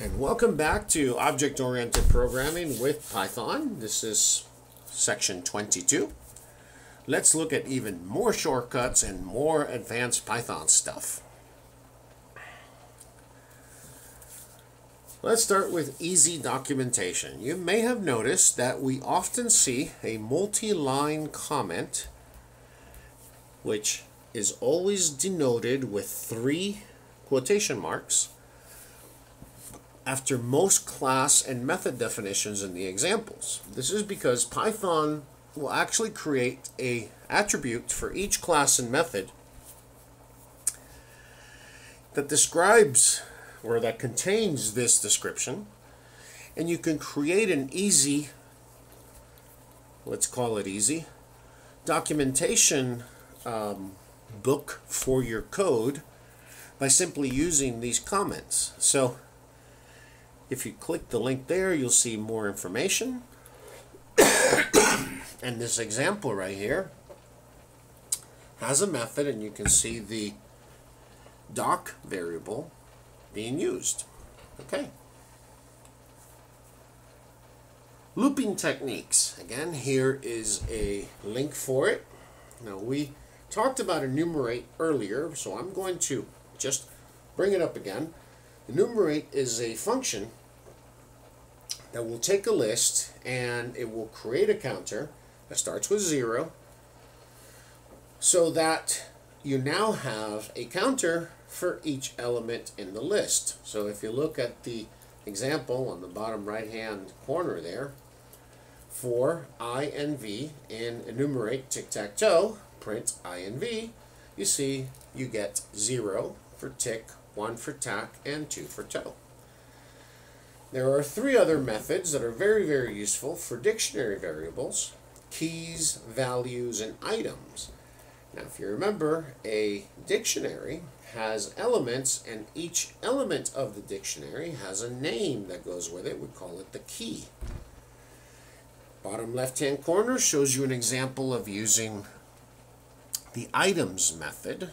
And welcome back to Object-Oriented Programming with Python. This is section 22. Let's look at even more shortcuts and more advanced Python stuff. Let's start with easy documentation. You may have noticed that we often see a multi-line comment which is always denoted with three quotation marks after most class and method definitions in the examples. This is because Python will actually create a attribute for each class and method that describes or that contains this description and you can create an easy let's call it easy documentation um, book for your code by simply using these comments so if you click the link there, you'll see more information. and this example right here has a method, and you can see the doc variable being used. Okay. Looping techniques. Again, here is a link for it. Now, we talked about enumerate earlier, so I'm going to just bring it up again. Enumerate is a function that will take a list and it will create a counter that starts with zero so that you now have a counter for each element in the list. So if you look at the example on the bottom right hand corner there, for i and v in enumerate tic-tac-toe, print i and v, you see you get 0 for tick, 1 for tack, and 2 for toe. There are three other methods that are very, very useful for dictionary variables, keys, values, and items. Now, if you remember, a dictionary has elements, and each element of the dictionary has a name that goes with it. We call it the key. Bottom left-hand corner shows you an example of using the items method.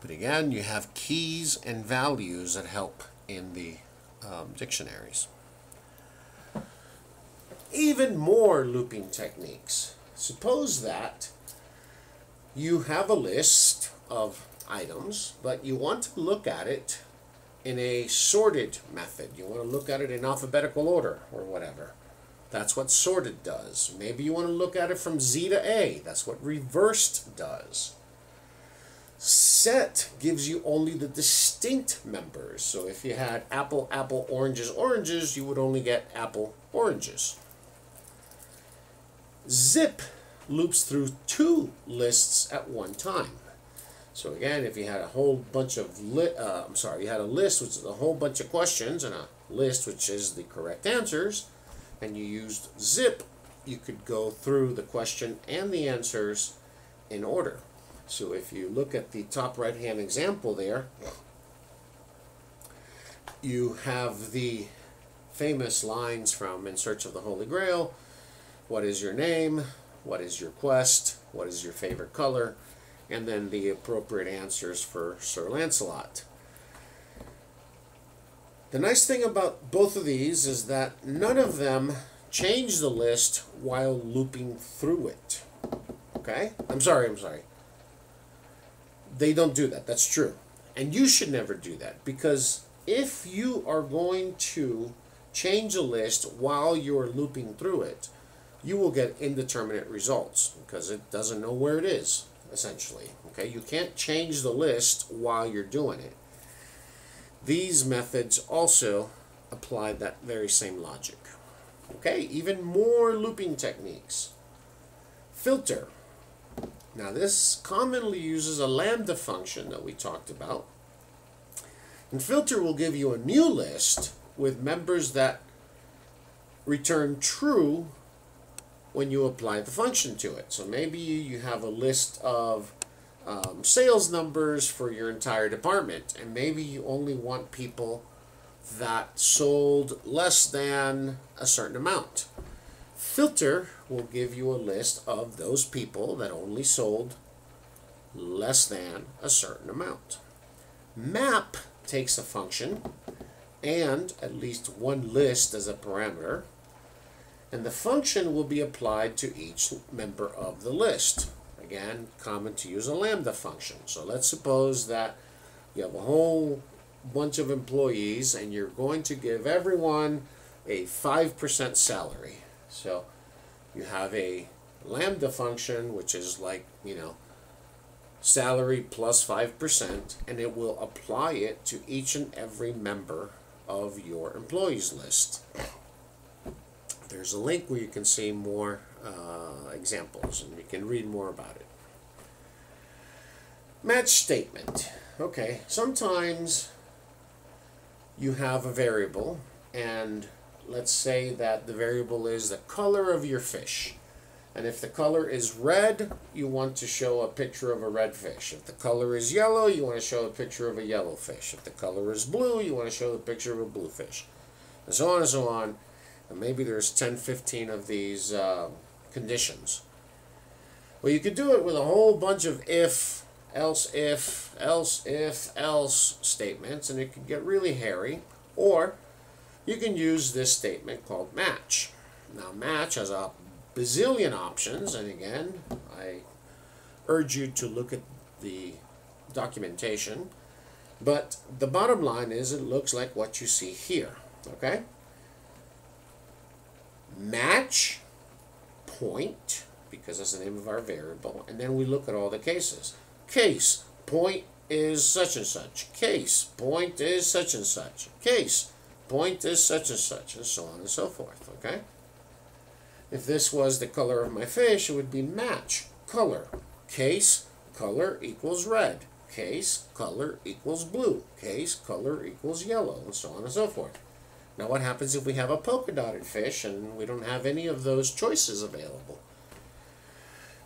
But again, you have keys and values that help in the um, dictionaries. Even more looping techniques. Suppose that you have a list of items, but you want to look at it in a sorted method. You want to look at it in alphabetical order or whatever. That's what sorted does. Maybe you want to look at it from Z to A. That's what reversed does set gives you only the distinct members. So if you had apple, apple, oranges, oranges, you would only get apple, oranges. Zip loops through two lists at one time. So again, if you had a whole bunch of, uh, I'm sorry, you had a list which is a whole bunch of questions and a list which is the correct answers, and you used zip, you could go through the question and the answers in order. So if you look at the top right hand example there, you have the famous lines from In Search of the Holy Grail. What is your name? What is your quest? What is your favorite color? And then the appropriate answers for Sir Lancelot. The nice thing about both of these is that none of them change the list while looping through it. Okay? I'm sorry, I'm sorry. They don't do that. That's true. And you should never do that because if you are going to change a list while you're looping through it, you will get indeterminate results because it doesn't know where it is, essentially. Okay, you can't change the list while you're doing it. These methods also apply that very same logic. Okay, even more looping techniques. Filter. Now this commonly uses a lambda function that we talked about. And filter will give you a new list with members that return true when you apply the function to it. So maybe you have a list of um, sales numbers for your entire department, and maybe you only want people that sold less than a certain amount. Filter will give you a list of those people that only sold less than a certain amount. Map takes a function and at least one list as a parameter. And the function will be applied to each member of the list. Again, common to use a lambda function. So let's suppose that you have a whole bunch of employees and you're going to give everyone a 5% salary. So you have a lambda function, which is like, you know, salary plus 5%, and it will apply it to each and every member of your employees list. There's a link where you can see more uh, examples and you can read more about it. Match statement. Okay, sometimes you have a variable and let's say that the variable is the color of your fish. And if the color is red, you want to show a picture of a red fish. If the color is yellow, you want to show a picture of a yellow fish. If the color is blue, you want to show a picture of a blue fish. And so on and so on. And maybe there's 10, 15 of these uh, conditions. Well, you could do it with a whole bunch of if, else if, else if, else statements, and it could get really hairy. Or you can use this statement called match. Now, match has a bazillion options, and again, I urge you to look at the documentation. But the bottom line is it looks like what you see here, okay? Match, point, because that's the name of our variable, and then we look at all the cases. Case, point is such and such. Case, point is such and such. Case, point is such and such, and so on and so forth, okay? If this was the color of my fish, it would be match, color. Case, color equals red. Case, color equals blue. Case, color equals yellow, and so on and so forth. Now what happens if we have a polka dotted fish and we don't have any of those choices available?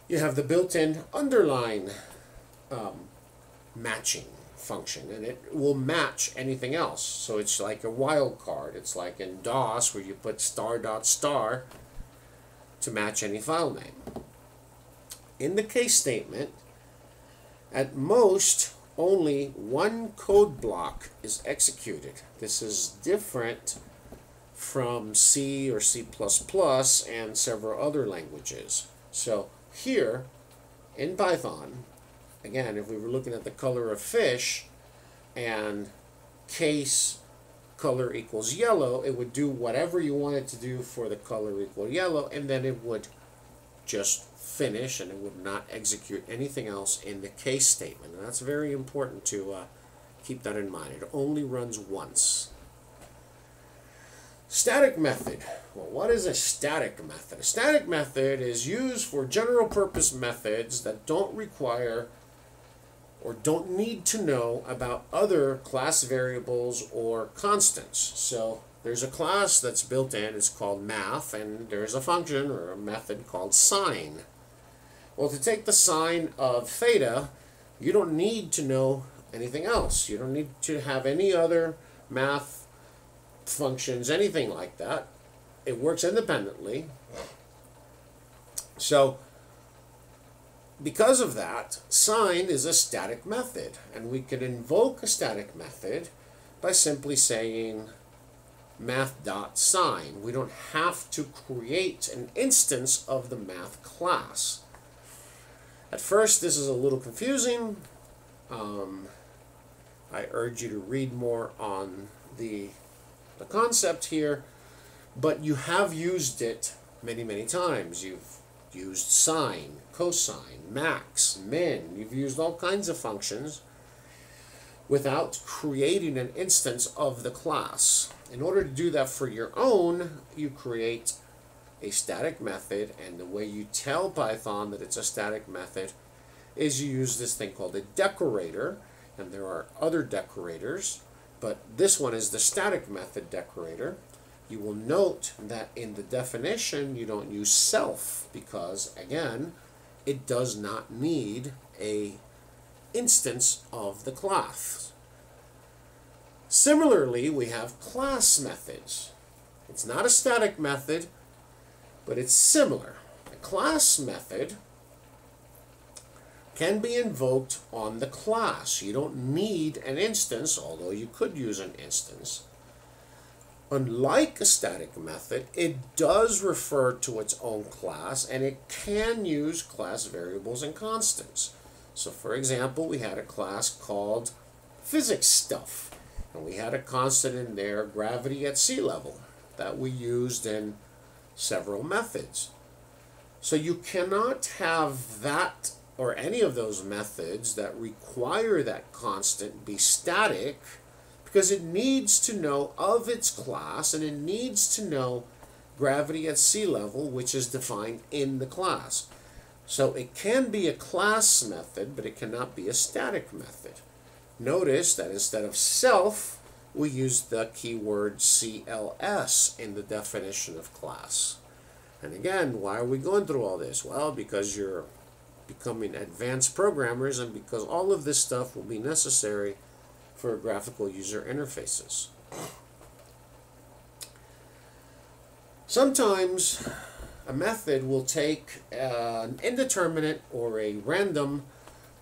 You have the built-in underline um, matching function and it will match anything else. So it's like a wildcard. It's like in DOS where you put star dot star to match any file name. In the case statement, at most, only one code block is executed. This is different from C or C++ and several other languages. So here in Python, again, if we were looking at the color of fish and case color equals yellow, it would do whatever you wanted to do for the color equal yellow, and then it would just finish and it would not execute anything else in the case statement. And that's very important to uh, keep that in mind. It only runs once. Static method. Well, what is a static method? A static method is used for general purpose methods that don't require or don't need to know about other class variables or constants. So there's a class that's built in, it's called math, and there's a function or a method called sine. Well, to take the sine of theta, you don't need to know anything else. You don't need to have any other math functions, anything like that. It works independently. So because of that, sine is a static method, and we can invoke a static method by simply saying math.sine. We don't have to create an instance of the math class. At first, this is a little confusing. Um, I urge you to read more on the, the concept here, but you have used it many, many times. You've used sine, cosine, max, min. You've used all kinds of functions without creating an instance of the class. In order to do that for your own, you create a static method, and the way you tell Python that it's a static method is you use this thing called a decorator, and there are other decorators, but this one is the static method decorator. You will note that in the definition you don't use self because, again, it does not need a instance of the class. Similarly, we have class methods. It's not a static method, but it's similar. A class method can be invoked on the class. You don't need an instance, although you could use an instance. Unlike a static method, it does refer to its own class and it can use class variables and constants. So for example, we had a class called physics stuff and we had a constant in there, gravity at sea level, that we used in several methods. So you cannot have that or any of those methods that require that constant be static because it needs to know of its class and it needs to know gravity at sea level, which is defined in the class. So it can be a class method, but it cannot be a static method. Notice that instead of self, we use the keyword CLS in the definition of class. And again, why are we going through all this? Well, because you're becoming advanced programmers and because all of this stuff will be necessary for graphical user interfaces. Sometimes a method will take an indeterminate or a random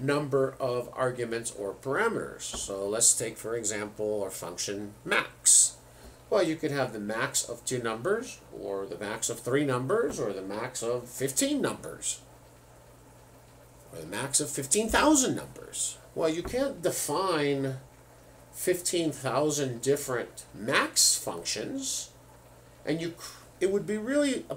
number of arguments or parameters. So let's take, for example, our function max. Well, you could have the max of two numbers, or the max of three numbers, or the max of 15 numbers, or the max of 15,000 numbers. Well, you can't define 15,000 different max functions, and you it would be really a,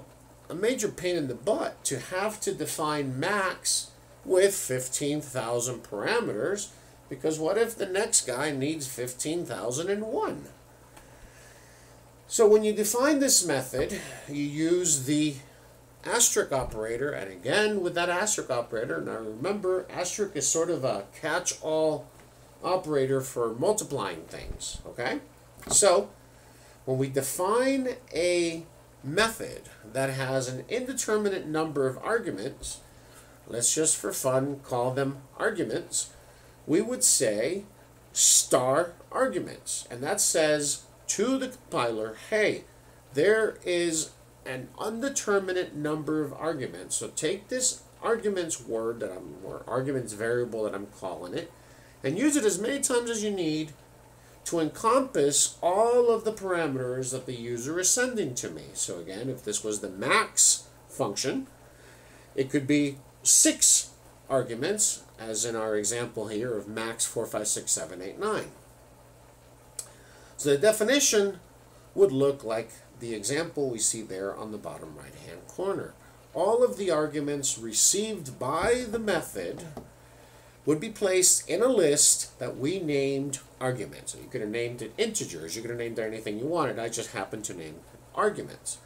a major pain in the butt to have to define max with 15,000 parameters, because what if the next guy needs 15,001? So when you define this method, you use the asterisk operator, and again with that asterisk operator, now remember asterisk is sort of a catch-all operator for multiplying things, okay? So when we define a method that has an indeterminate number of arguments, let's just for fun call them arguments, we would say star arguments. And that says to the compiler, hey, there is an undeterminate number of arguments. So take this arguments word that I'm, or arguments variable that I'm calling it, and use it as many times as you need to encompass all of the parameters that the user is sending to me. So again, if this was the max function, it could be six arguments, as in our example here of max 4, 5, 6, 7, 8, 9. So the definition would look like the example we see there on the bottom right hand corner. All of the arguments received by the method would be placed in a list that we named arguments. So you could have named it integers, you could have named it anything you wanted. I just happened to name arguments.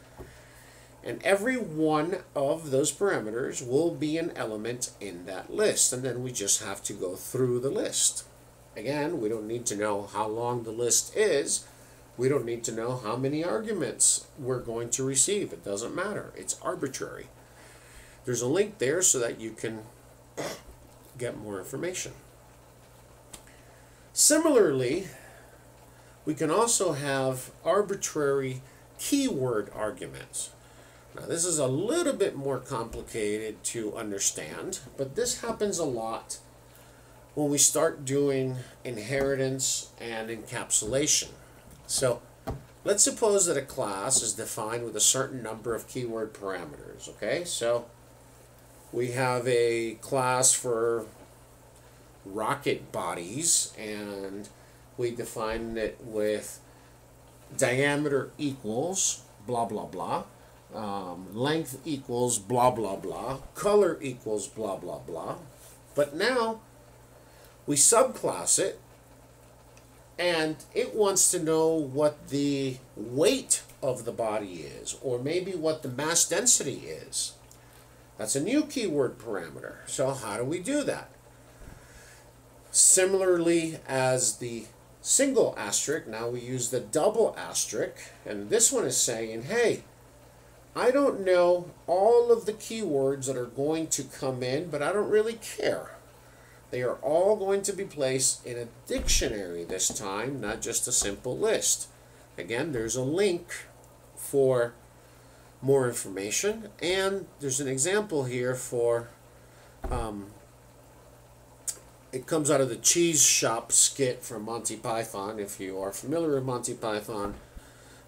And every one of those parameters will be an element in that list. And then we just have to go through the list. Again, we don't need to know how long the list is. We don't need to know how many arguments we're going to receive. It doesn't matter. It's arbitrary. There's a link there so that you can get more information. Similarly, we can also have arbitrary keyword arguments. Now, this is a little bit more complicated to understand, but this happens a lot when we start doing inheritance and encapsulation. So, let's suppose that a class is defined with a certain number of keyword parameters, okay? So, we have a class for rocket bodies and we define it with diameter equals blah blah blah um, length equals blah blah blah color equals blah blah blah. But now we subclass it and it wants to know what the weight of the body is or maybe what the mass density is that's a new keyword parameter. So how do we do that? Similarly as the single asterisk, now we use the double asterisk, and this one is saying, hey, I don't know all of the keywords that are going to come in, but I don't really care. They are all going to be placed in a dictionary this time, not just a simple list. Again, there's a link for more information. And there's an example here for, um, it comes out of the cheese shop skit from Monty Python. If you are familiar with Monty Python,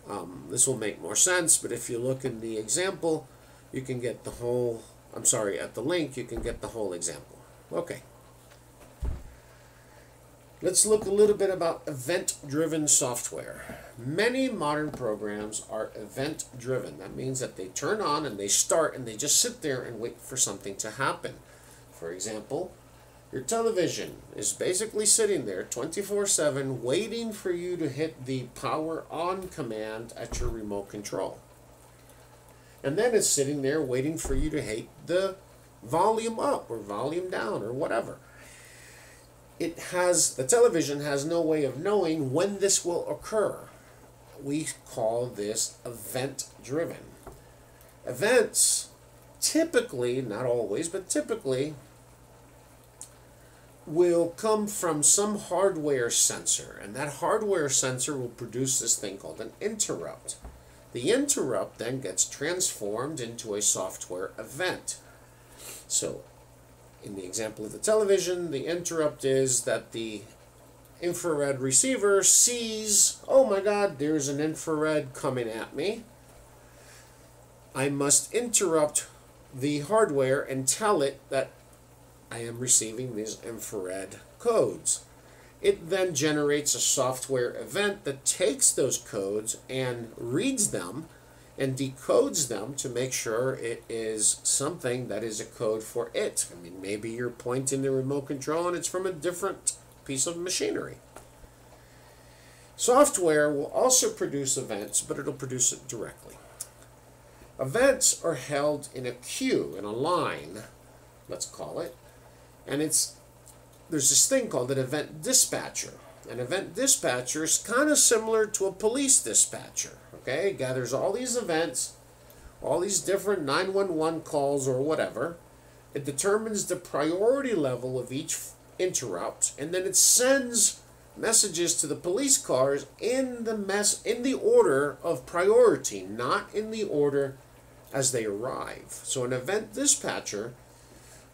Um, this will make more sense, but if you look in the example, you can get the whole, I'm sorry, at the link, you can get the whole example. Okay. Let's look a little bit about event-driven software. Many modern programs are event-driven. That means that they turn on and they start and they just sit there and wait for something to happen. For example, your television is basically sitting there 24 7 waiting for you to hit the power on command at your remote control. And then it's sitting there waiting for you to hit the volume up or volume down or whatever. It has, the television has no way of knowing when this will occur. We call this event driven. Events typically, not always, but typically will come from some hardware sensor, and that hardware sensor will produce this thing called an interrupt. The interrupt then gets transformed into a software event. So, in the example of the television, the interrupt is that the infrared receiver sees, oh my god, there's an infrared coming at me. I must interrupt the hardware and tell it that I am receiving these infrared codes. It then generates a software event that takes those codes and reads them and decodes them to make sure it is something that is a code for it. I mean, maybe you're pointing the remote control and it's from a different piece of machinery. Software will also produce events, but it'll produce it directly. Events are held in a queue, in a line, let's call it, and it's there's this thing called an event dispatcher. An event dispatcher is kind of similar to a police dispatcher. Okay, it gathers all these events, all these different 911 calls or whatever. It determines the priority level of each interrupt, and then it sends messages to the police cars in the mess in the order of priority, not in the order as they arrive. So an event dispatcher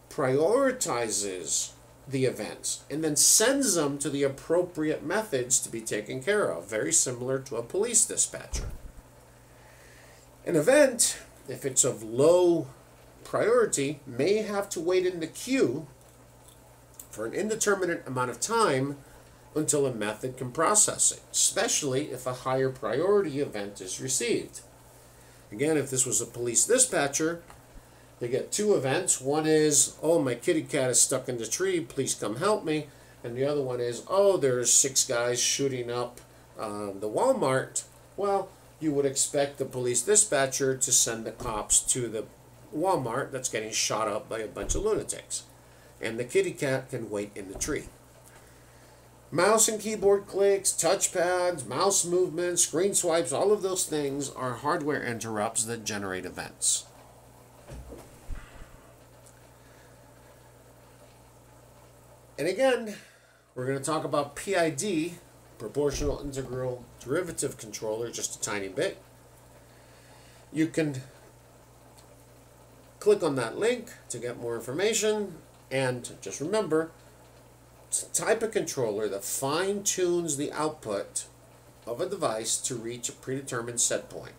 prioritizes the events and then sends them to the appropriate methods to be taken care of, very similar to a police dispatcher. An event, if it's of low priority, may have to wait in the queue for an indeterminate amount of time until a method can process it, especially if a higher priority event is received. Again, if this was a police dispatcher, they get two events. One is, oh, my kitty cat is stuck in the tree, please come help me. And the other one is, oh, there's six guys shooting up uh, the Walmart. Well, you would expect the police dispatcher to send the cops to the Walmart that's getting shot up by a bunch of lunatics. And the kitty cat can wait in the tree. Mouse and keyboard clicks, touchpads, mouse movements, screen swipes, all of those things are hardware interrupts that generate events. And again, we're going to talk about PID, proportional integral derivative controller, just a tiny bit. You can click on that link to get more information. And just remember, type of controller that fine tunes the output of a device to reach a predetermined set point.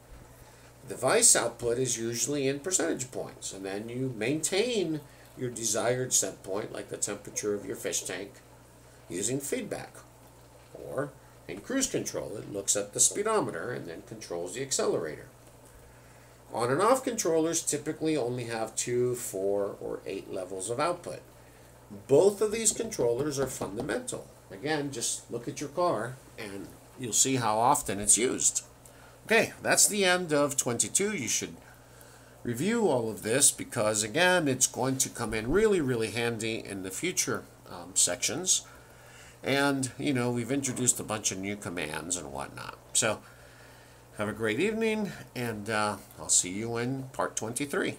The device output is usually in percentage points, and then you maintain your desired set point, like the temperature of your fish tank, using feedback. Or in cruise control, it looks at the speedometer and then controls the accelerator. On and off controllers typically only have two, four, or eight levels of output. Both of these controllers are fundamental. Again, just look at your car and you'll see how often it's used. Okay, that's the end of 22. You should review all of this because again it's going to come in really really handy in the future um, sections and you know we've introduced a bunch of new commands and whatnot so have a great evening and uh, I'll see you in part 23